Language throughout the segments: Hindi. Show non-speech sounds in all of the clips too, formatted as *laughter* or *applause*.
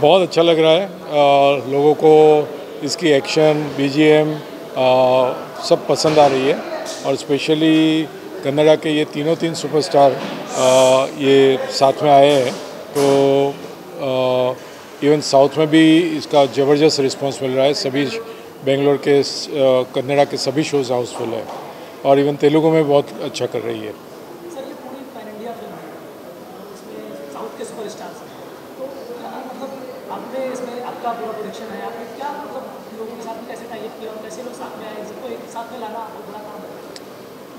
बहुत अच्छा लग रहा है। आ, लोगों को इसकी एक्शन बीजीएम सब पसंद आ रही है। और स्पेशली कन्नड़ा के ये तीनों तीन सुपरस्टार ये साथ में आए हैं। तो इवन साउथ में भी इसका ज़बरदस्त रिस्पांस मिल रहा है। सभी बेंगलोर के कन्नड़ा के सभी शोज़ हाउसफुल है। और इवन तेलुगु में बहुत अच्छा कर रही है।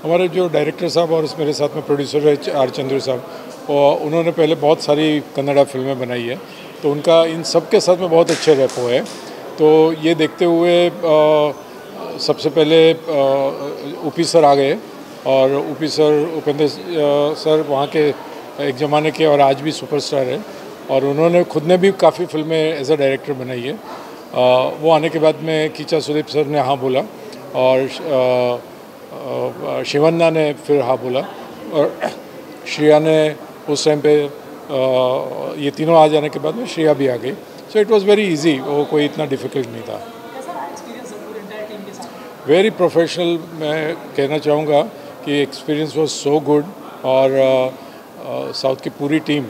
हमारे जो डायरेक्टर साहब और मेरे साथ में प्रोड्यूसर है आर चंद्र साहब और उन्होंने पहले बहुत सारी कन्नड़ा फ़िल्में बनाई है तो उनका इन सब के साथ में बहुत अच्छे रेपो है। तो ये देखते हुए आ, सबसे पहले ऊपी सर आ गए और ऊपी सर उपेंद्र सर वहाँ के एक ज़माने के और आज भी सुपरस्टार हैं और उन्होंने खुद ने भी काफ़ी फ़िल्में एज अ डायरेक्टर बनाई है। वो आने के बाद में कीचा सुदीप सर ने हाँ बोला और शिवन्ना ने फिर हाँ बोला और श्रेया ने उस टाइम पे ये तीनों आ जाने के बाद में श्रेया भी आ गई। So it was very easy वो कोई इतना डिफ़िकल्ट नहीं था। वेरी प्रोफेशनल मैं कहना चाहूँगा कि एक्सपीरियंस वॉज़ सो गुड और साउथ की पूरी team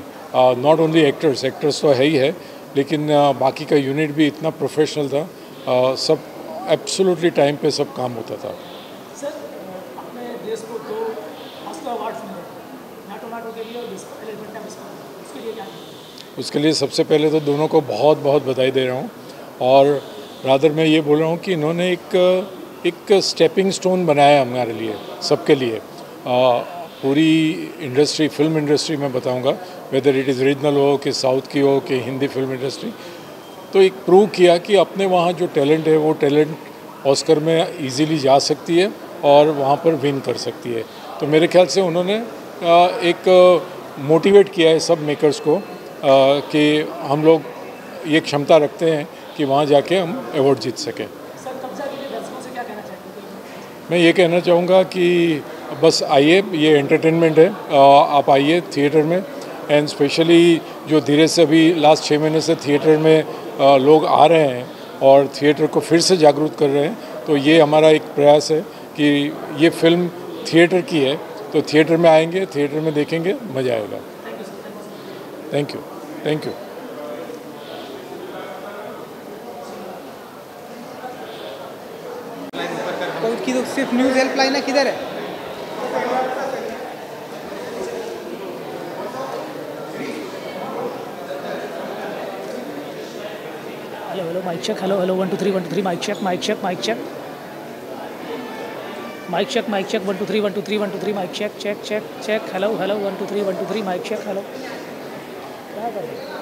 not only actors actors तो है ही है लेकिन बाकी का यूनिट भी इतना प्रोफेशनल था सब एब्सोल्युटली टाइम पे सब काम होता था। सर अपने देश को दो उसके लिए सबसे पहले तो दोनों को बहुत बहुत बधाई दे रहा हूँ। और रादर मैं ये बोल रहा हूँ कि इन्होंने एक एक स्टेपिंग स्टोन बनाया हमारे लिए सबके लिए। आ, पूरी इंडस्ट्री फ़िल्म इंडस्ट्री में बताऊँगा वेदर इट इज़ रीजनल हो कि साउथ की हो कि हिंदी फ़िल्म इंडस्ट्री तो एक प्रूव किया कि अपने वहाँ जो टैलेंट है वो टैलेंट ऑस्कर में इजीली जा सकती है और वहाँ पर विन कर सकती है। तो मेरे ख्याल से उन्होंने एक मोटिवेट किया है सब मेकर्स को कि हम लोग ये क्षमता रखते हैं कि वहाँ जाके हम अवार्ड जीत सकें। मैं ये कहना चाहूँगा कि बस आइए, ये एंटरटेनमेंट है। आप आइए थिएटर में एंड स्पेशली जो धीरे से अभी लास्ट छः महीने से थिएटर में लोग आ रहे हैं और थिएटर को फिर से जागरूक कर रहे हैं तो ये हमारा एक प्रयास है कि ये फ़िल्म थिएटर की है। तो थिएटर में आएँगे थिएटर में देखेंगे, मज़ा आएगा। थैंक यू थैंक यू की तो सिर्फ़ न्यूज़ हेल्पलाइन है, किधर है? Mic check hello hello one two three one two three mic check mic check mic check mic check mic check one two three one two three one two three mic check check check check hello hello one two three one two three mic check hello क्या कर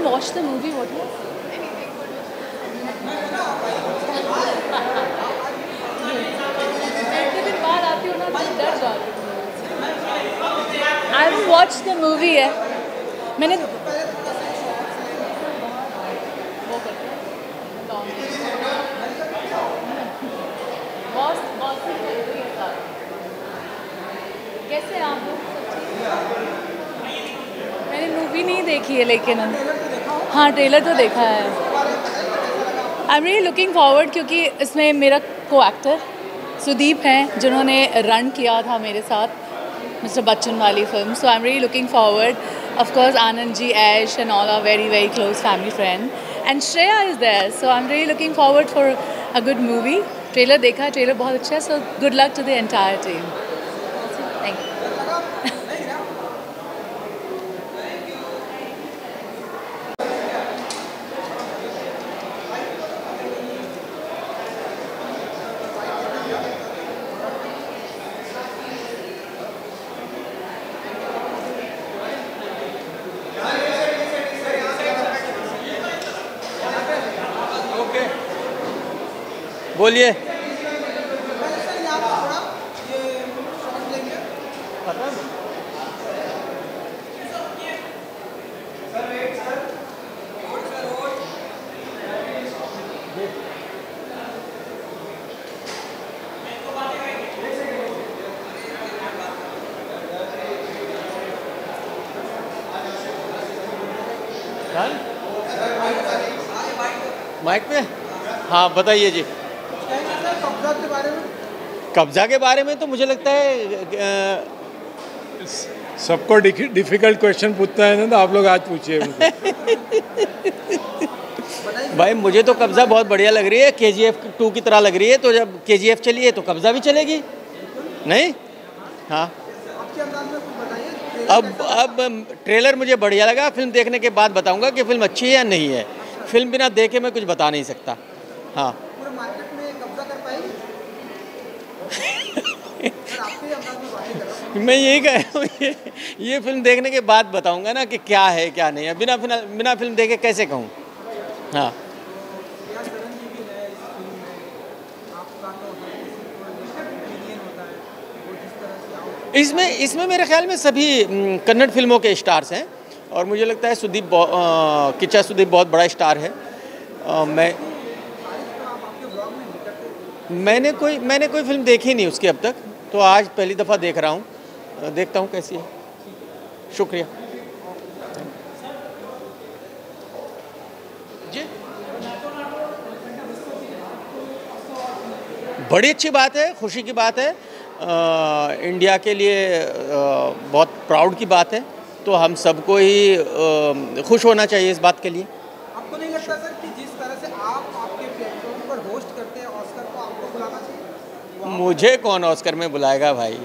haven't watched the movie. What was? हूँ तो हूँ haven't watched the movie है मैंने हैं है। कैसे हैं आप? मैंने मूवी नहीं देखी है लेकिन हाँ ट्रेलर तो देखा है। I am really looking forward क्योंकि इसमें मेरा को एक्टर सुदीप हैं, जिन्होंने रन किया था मेरे साथ, मिस्टर बच्चन वाली film so I am really looking forward of course Anand ji Aish and all are very very close family friend and Shreya is there so I am really looking forward for a good movie trailer देखा ट्रेलर बहुत अच्छा है। So good luck to the entire team बोलिए। माइक पे? हाँ बताइए जी। कब्जा के बारे में तो मुझे लगता है सबको डिफ़िकल्ट क्वेश्चन पूछता है ना तो आप लोग आज पूछिए भाई मुझे तो कब्जा बहुत बढ़िया लग रही है के जी एफ़ टू की तरह लग रही है तो जब के जी एफ़ चली है तो कब्जा भी चलेगी। नहीं? हाँ। अब अब ट्रेलर मुझे बढ़िया लगा फ़िल्म देखने के बाद बताऊँगा कि फ़िल्म अच्छी है या नहीं है। फ़िल्म बिना देखे मैं कुछ बता नहीं सकता। हाँ पूरे मार्केट में कब्जा कर पाएगी सर आपके अंदाज में यही कह रहा हूँ ये ये फ़िल्म देखने के बाद बताऊँगा ना कि क्या है क्या नहीं है। बिना फ़िल्म बिना फ़िल्म देखे कैसे कहूँ? हाँ। इसमें इसमें मेरे ख्याल में सभी कन्नड़ फ़िल्मों के स्टार्स हैं और मुझे लगता है सुदीप किच्चा सुदीप बहुत बड़ा स्टार है। अ, मैं मैंने कोई मैंने कोई फ़िल्म देखी नहीं उसकी अब तक तो आज पहली दफ़ा देख रहा हूँ। देखता हूँ कैसी है। शुक्रिया। जी। बड़ी अच्छी बात है खुशी की बात है। अ, इंडिया के लिए अ, बहुत प्राउड की बात है। तो हम सबको ही अ, खुश होना चाहिए इस बात के लिए। आपको नहीं लगता सर कि जिस तरह से आप आपके प्लेटफॉर्म पर होस्ट करते हैं ऑस्कर को आपको बुलाना चाहिए मुझे कौन ऑस्कर में बुलाएगा भाई?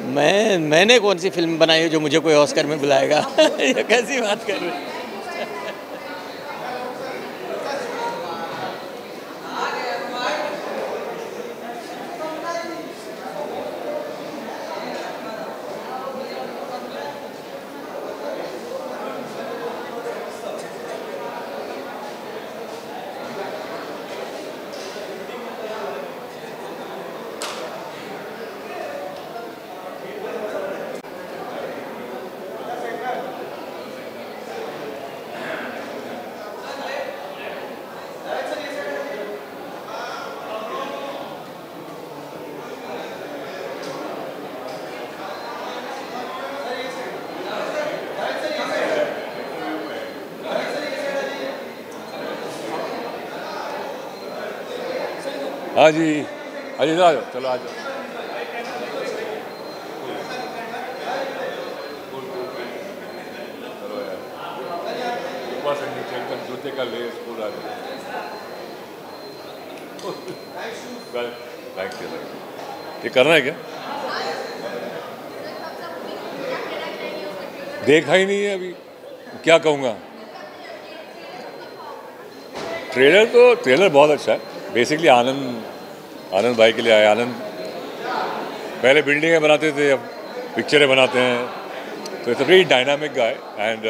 मैं, मैंने कौन सी फ़िल्म बनाई है जो मुझे कोई ऑस्कर में बुलाएगा? *laughs* ये कैसी बात कर रहे हाँ जी अजी आ जाओ, चलो आ जाओ। का ये करना है क्या? देखा ही नहीं है अभी। क्या कहूँगा? ट्रेलर तो ट्रेलर बहुत अच्छा है। बेसिकली आनंद आनंद भाई के लिए आए आनंद। पहले बिल्डिंगें बनाते थे अब पिक्चरें बनाते हैं। तो it's a very dynamic guy and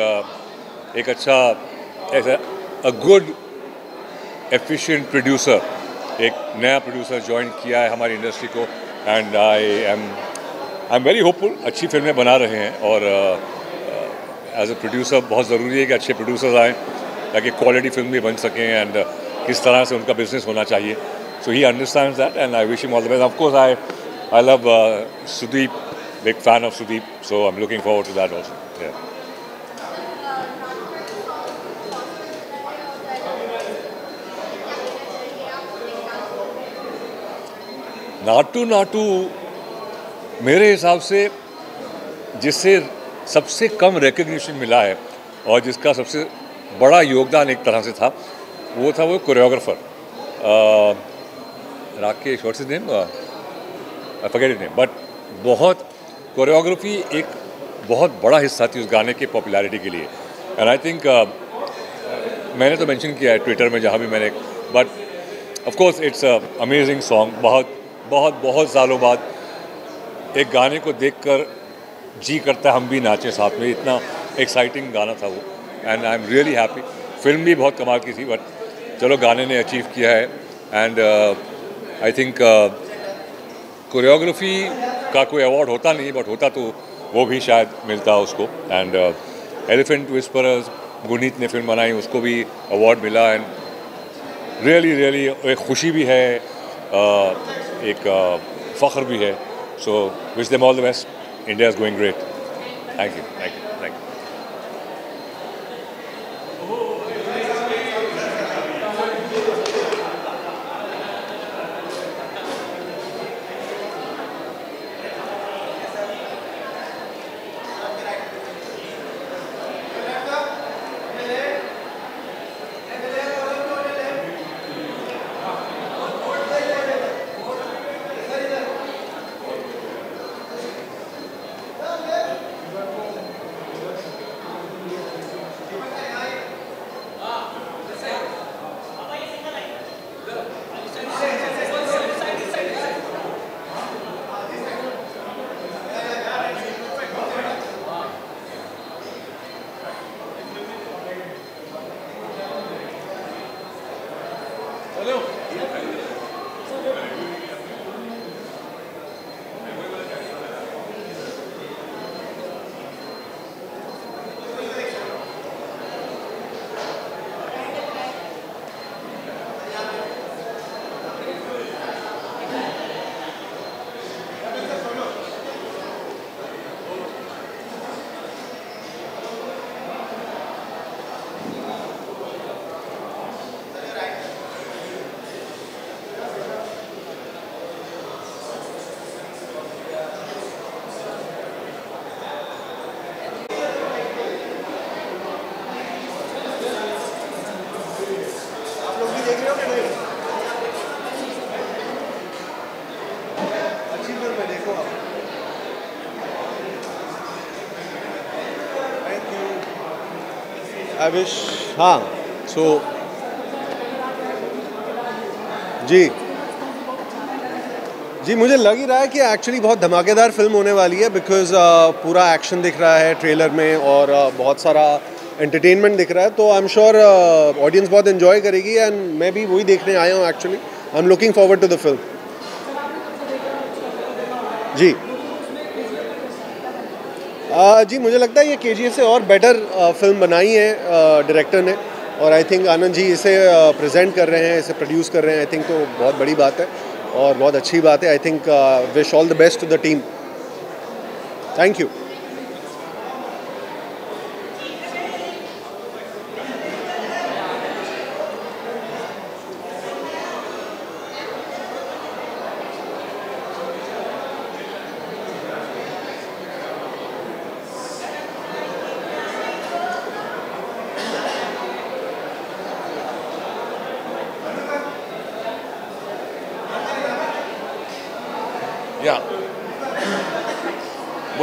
एक अच्छा as a good efficient producer एक नया प्रोड्यूसर ज्वाइन किया है हमारी इंडस्ट्री को। And I am I am very hopeful अच्छी फ़िल्में बना रहे हैं। और एज अ प्रोड्यूसर बहुत ज़रूरी है कि अच्छे प्रोड्यूसर्स आएँ ताकि क्वालिटी फ़िल्म भी बन सकें। एंड uh, किस तरह से उनका बिज़नेस होना चाहिए। So he understand that and I wish him all the best of course I I love Sudeep big fan of Sudeep so I am looking forward to that also Naatu Naatu, मेरे हिसाब से, जिससे सबसे कम रिकग्निशन मिला है, और जिसका सबसे बड़ा योगदान एक तरह से था, वो था वो choreographer Rakesh what's name forget name but बहुत कोरियोग्राफी एक बहुत बड़ा हिस्सा थी उस गाने की पॉपुलैरिटी के लिए. एंड आई थिंक मैंने तो मेंशन किया है ट्विटर में जहाँ भी मैंने but of course it's amazing song बहुत बहुत बहुत सालों बाद एक गाने को देखकर जी करता है, हम भी नाचें साथ में. इतना एक्साइटिंग गाना था वो. And I am really happy film भी बहुत कमाल की थी बट चलो गाने ने अचीव किया है. एंड आई थिंक कोरियोग्राफी का कोई अवार्ड होता नहीं बट होता तो वो भी शायद मिलता उसको. एंड एलिफेंट विस्परर्स गुनीत ने फ़िल्म बनाई उसको भी अवार्ड मिला एंड रियली रियली एक खुशी भी है uh, एक uh, फ़ख्र भी है. So wish them all the best India is going great thank you thank you I wish हाँ सो जी। जी मुझे लग ही रहा है कि एक्चुअली बहुत धमाकेदार फ़िल्म होने वाली है बिकॉज़ uh, पूरा एक्शन दिख रहा है ट्रेलर में और uh, बहुत सारा एंटरटेनमेंट दिख रहा है। तो आई एम श्योर ऑडियंस बहुत इन्जॉय करेगी एंड मैं भी वही देखने आया हूँ actually I am looking forward to the film जी। जी, मुझे लगता है ये के से और बेटर फ़िल्म बनाई है डायरेक्टर ने। और आई थिंक आनंद जी इसे प्रेजेंट कर रहे हैं, इसे प्रोड्यूस कर रहे हैं। आई थिंक तो बहुत बड़ी बात है और बहुत अच्छी बात है। I think wish all the best to the team thank you या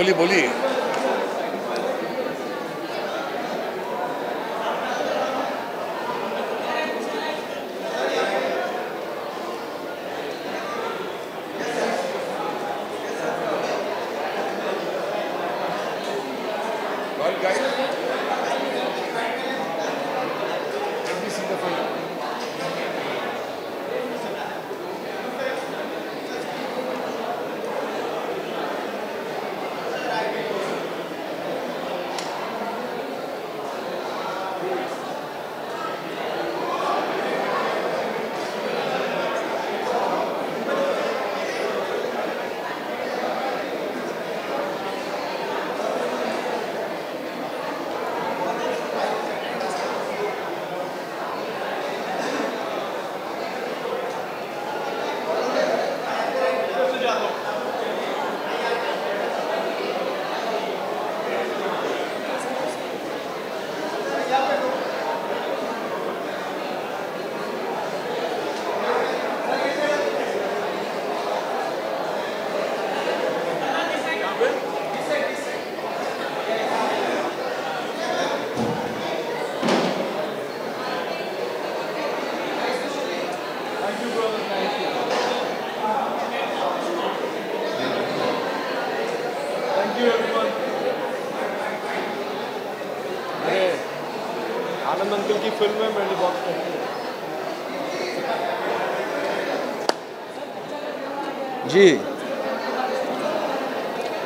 बोलिए बोलिए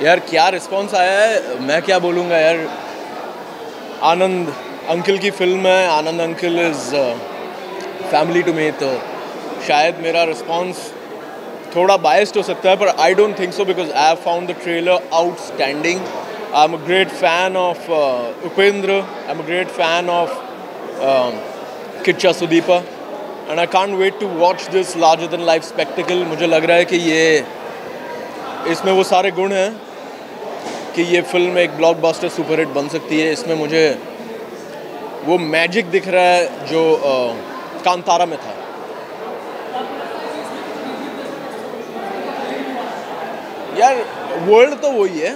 यार, क्या रिस्पांस आया है? मैं क्या बोलूँगा यार? आनंद, अंकल की फ़िल्म है, Anand uncle is family to me तो शायद मेरा रिस्पांस थोड़ा बायस्ड हो सकता है पर I don't think so because I have found the trailer outstanding I am a great fan of Upendra I am a great fan of Kichcha Sudeepa and I can't wait to watch this larger than life spectacle मुझे लग रहा है कि ये, इसमें वो सारे गुण हैं। कि ये फ़िल्म एक ब्लॉकबस्टर सुपरहिट बन सकती है। इसमें मुझे वो मैजिक दिख रहा है जो uh, कांतारा में था। यार वर्ल्ड तो वही है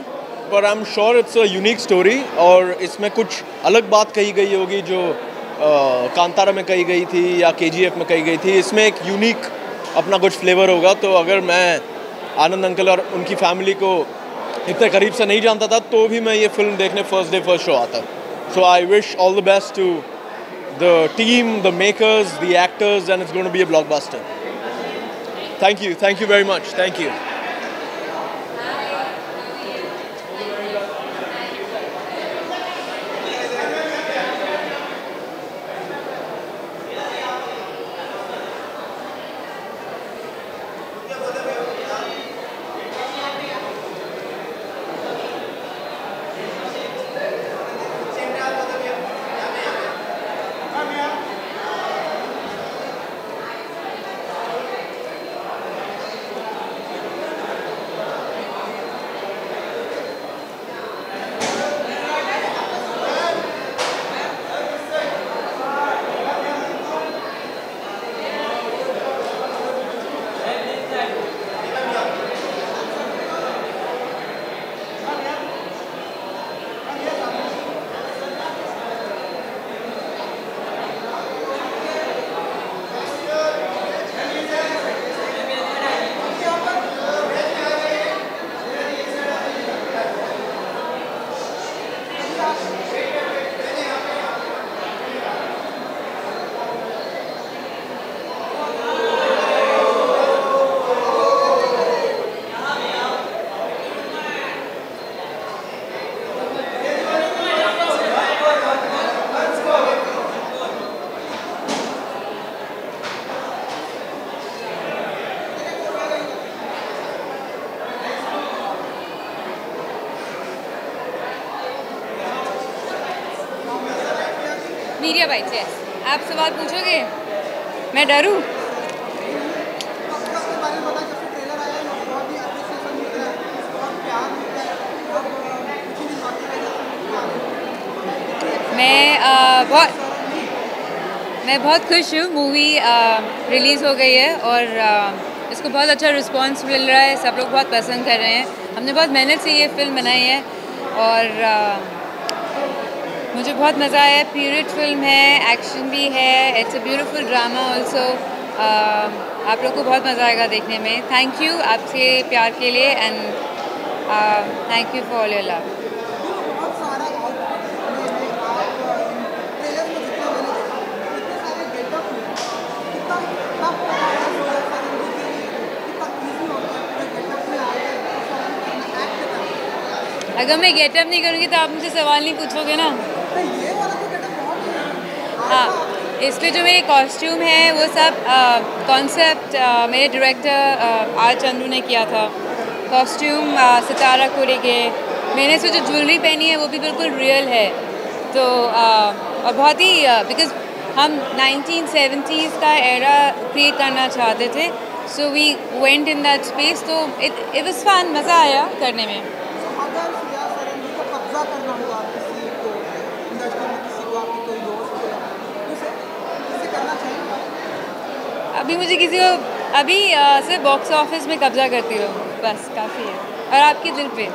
पर I am sure it's a unique story और इसमें कुछ अलग बात कही गई होगी जो आ, कांतारा में कही गई थी या के में कही गई थी। इसमें एक यूनिक अपना कुछ फ्लेवर होगा। तो अगर मैं आनंद अंकल और उनकी फैमिली को इतने करीब से नहीं जानता था तो भी मैं ये फ़िल्म देखने फ़र्स्ट डे फ़र्स्ट शो आता। So I wish all the best to the team the makers the actors and it's going to be a blockbuster thank you thank you very much thank you media byte yes आप सवाल पूछोगे? मैं डरूं? मैं आ, बहुत मैं बहुत खुश हूँ। मूवी रिलीज़ हो गई है और आ, इसको बहुत अच्छा रिस्पांस मिल रहा है। सब लोग बहुत पसंद कर रहे हैं। हमने बहुत मेहनत से ये फ़िल्म बनाई है और आ, मुझे बहुत मज़ा आया। पीरियड फ़िल्म है एक्शन भी है it's a beautiful drama also आप लोग को बहुत मज़ा आएगा देखने में। थैंक यू आपके प्यार के लिए and thank you for all your love अगर मैं गेटअप नहीं करूँगी तो आप मुझे सवाल नहीं पूछोगे ना। हाँ इसलिए जो मेरे कॉस्ट्यूम है वो सब कॉन्सेप्ट मेरे डायरेक्टर आर चंदू ने किया था। कॉस्ट्यूम सितारा कोरे के मैंने इसमें जो ज्वेलरी पहनी है वो भी बिल्कुल रियल है। तो आ, और बहुत ही बिकॉज़ हम 1970s का एरा क्रिएट करना चाहते थे so we went in that space तो इट इट वाज फन मज़ा आया करने में। अभी मुझे किसी को अभी सिर्फ़ बॉक्स ऑफ़िस में कब्जा करती हो। बस, काफ़ी है। और आपके दिल पे?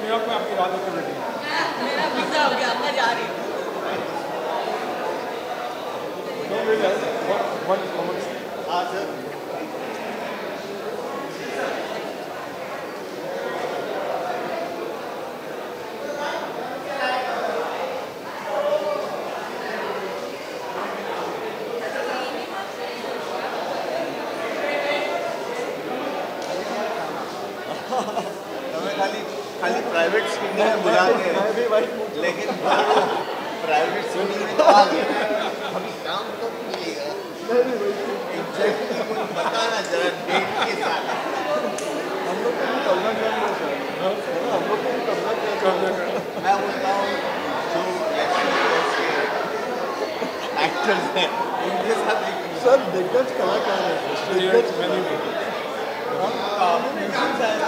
न्यूयॉर्क में आपकी रात होती बेटी मेरा वीज़ा हो गया मैं जा रही हूँ। Don't realize what what is common. हाँ सर हमें खाली खाली प्राइवेट स्क्रीनिंग में बुला के लेकिन प्राइवेट स्क्रीनिंग में तो आ गए अभी काम कब मिलेगा एग्जैक्टली कुछ बताना जरा डेट के साथ हम लोग को भी करना क्या है सर हम लोग को भी करना क्या करना मैं बोलता हूँ जो एक्टर्स हैं उनके साथ एक सर दिग्गज कलाकार है दिग्गज मैंने भी musicians हैं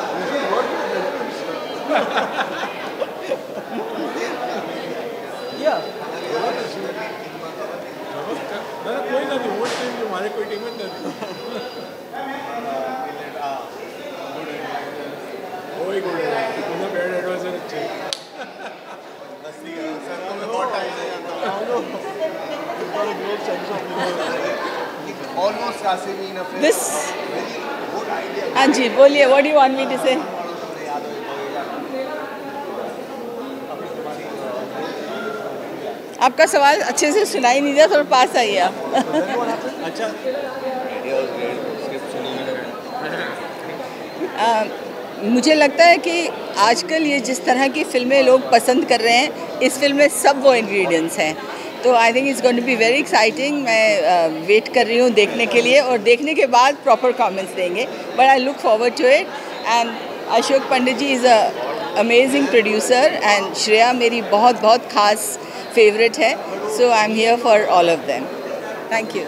नहीं वो टीम हमारे कोई टीम में नहीं वही गुड है बैड एडवाइजर अच्छे सर को मैं बहुत टाइम से जानता हूँ great sense of almost Qasim in a This- very good idea हाँ जी बोलिए what you want me to say आपका सवाल अच्छे से सुनाई नहीं दिया थोड़ा पास आइए आप। आ, मुझे लगता है कि आजकल ये जिस तरह की फ़िल्में लोग पसंद कर रहे हैं इस फ़िल्म में सब वो इंग्रेडिएंट्स हैं। तो I think it's going to be very exciting मैं वेट कर रही हूँ देखने के लिए और देखने के बाद प्रॉपर कमेंट्स देंगे। But I look forward to it and Ashok Pandit ji is a amazing producer and Shreya मेरी बहुत बहुत खास फेवरेट है so I am here for all of them thank you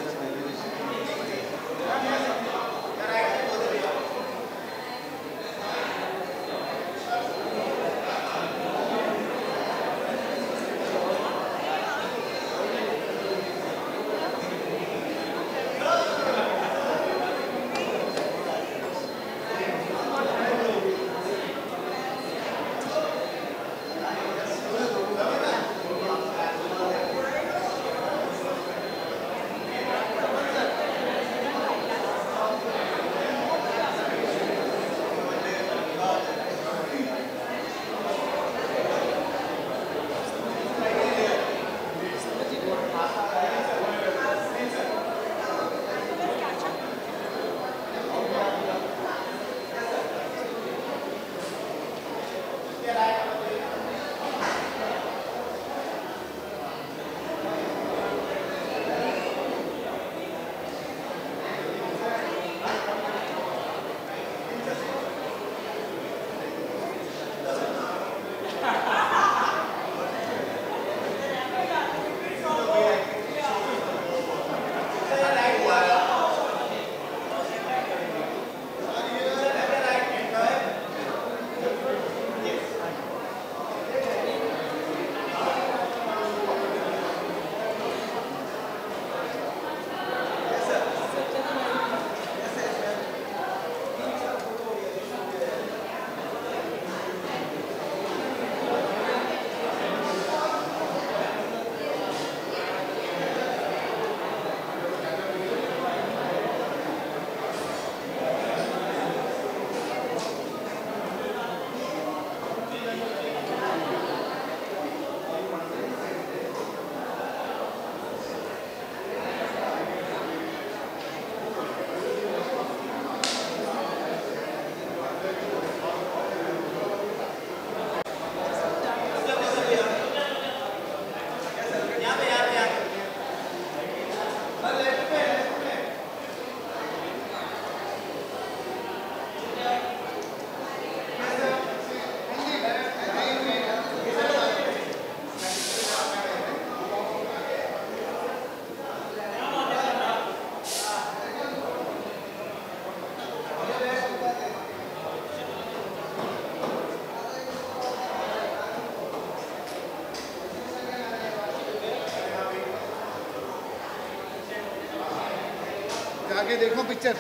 जाके देखो पिक्चर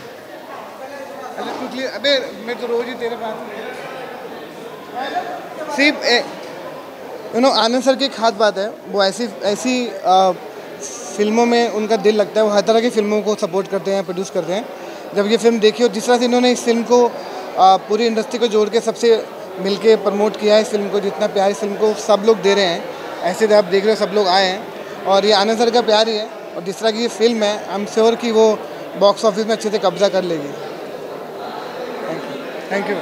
अरे क्विकली अबे मैं तो रोज ही तेरे पास। सिर्फ़ यू नो आनंद सर की एक खास बात है। वो ऐसी ऐसी आ, फ़िल्मों में उनका दिल लगता है। वो हर तरह की फ़िल्मों को सपोर्ट करते हैं प्रोड्यूस करते हैं। जब ये फ़िल्म देखी और जिस तरह से इन्होंने इस फ़िल्म को आ, पूरी इंडस्ट्री को जोड़ के सबसे मिलके प्रमोट किया है इस फ़िल्म को जितना प्यार इस फ़िल्म को सब लोग दे रहे हैं। ऐसे आप देख रहे हो सब लोग आए हैं। और ये आनंद सर का प्यार ही है। और जिस तरह की ये फ़िल्म है आई एम श्योर कि वो बॉक्स ऑफ़िस में अच्छे से कब्जा कर लेगी। Thank you thank you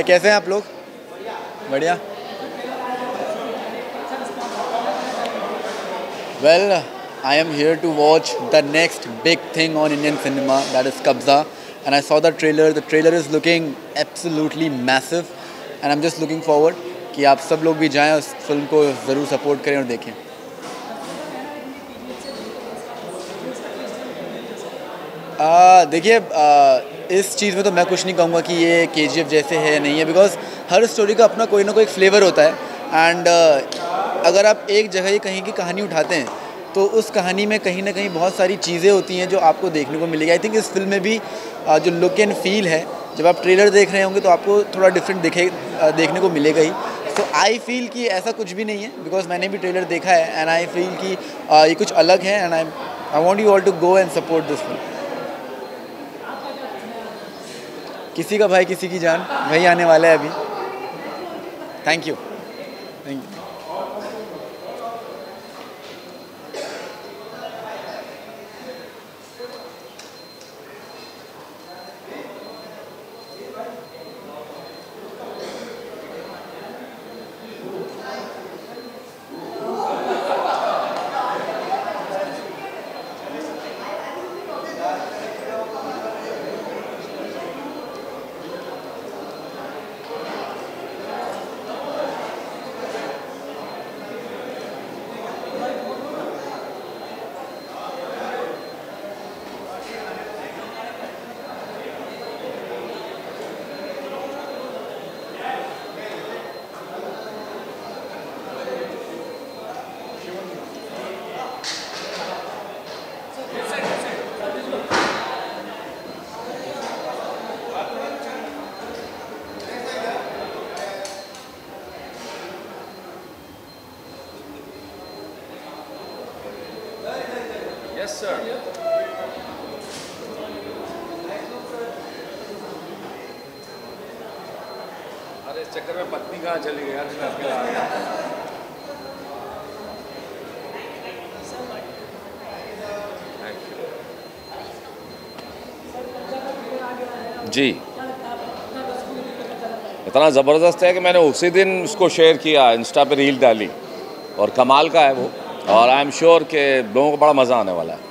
hi कैसे हैं आप लोग? बढ़िया। Well I am here to watch the next big thing on Indian cinema that is Kabzaa and I saw the trailer the trailer is looking absolutely massive and I am just looking forward कि आप सब लोग भी जाएँ उस फ़िल्म को ज़रूर सपोर्ट करें और देखें। देखिए इस चीज़ में तो मैं कुछ नहीं कहूँगा कि ये के जैसे है नहीं है बिकॉज़ हर स्टोरी का अपना कोई ना कोई फ्लेवर होता है। एंड uh, अगर आप एक जगह ही कहीं की कहानी उठाते हैं तो उस कहानी में कहीं ना कहीं बहुत सारी चीज़ें होती हैं जो आपको देखने को मिलेगी। आई थिंक इस फ़िल्म में भी आ, जो लुक एंड फील है जब आप ट्रेलर देख रहे होंगे तो आपको थोड़ा डिफरेंट दिखे देखने को मिलेगा ही। सो आई फील कि ऐसा कुछ भी नहीं है बिकॉज़ मैंने भी ट्रेलर देखा है एंड आई फील कि ये कुछ अलग है and I I want you all to go and support this film किसी का भाई किसी की जान वही आने वाला है अभी। Thank you thank you Yes, sir. अरे इस चक्कर में पत्नी कहाँ चली गई? मैं अकेला आ गया जी। इतना ज़बरदस्त है कि मैंने उसी दिन उसको शेयर किया इंस्टा पे रील डाली। और कमाल का है वो। और आई एम श्योर के लोगों को बड़ा मज़ा आने वाला है।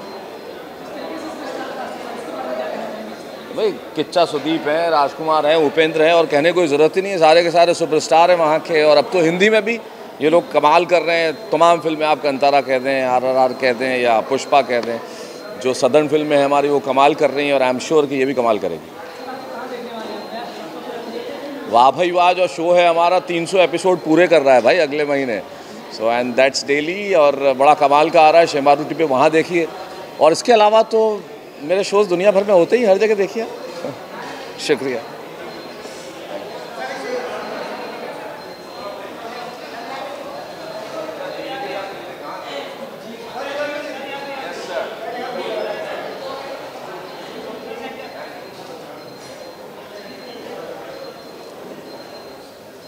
भाई, किच्चा सुदीप है, राजकुमार है, उपेंद्र है, और कहने कोई ज़रूरत ही नहीं है। सारे के सारे सुपरस्टार हैं वहाँ के, और अब तो हिंदी में भी ये लोग कमाल कर रहे हैं। तमाम फ़िल्में आप कंतारा कह दें, आर आर आर कह दें, या पुष्पा कह दें, जो सदर्न फ़िल्में हैं हमारी, वो कमाल कर रही हैं, और आई एम श्योर कि ये भी कमाल करेगी। वाह भाई, वाह, जो शो है हमारा 300 एपिसोड पूरे कर रहा है भाई अगले महीने। सो एंड दैट्स डेली और बड़ा कमाल का आ रहा है शेमारूटी पे वहाँ देखिए। और इसके अलावा तो मेरे शोज़ दुनिया भर में होते ही हर जगह देखिए। शुक्रिया।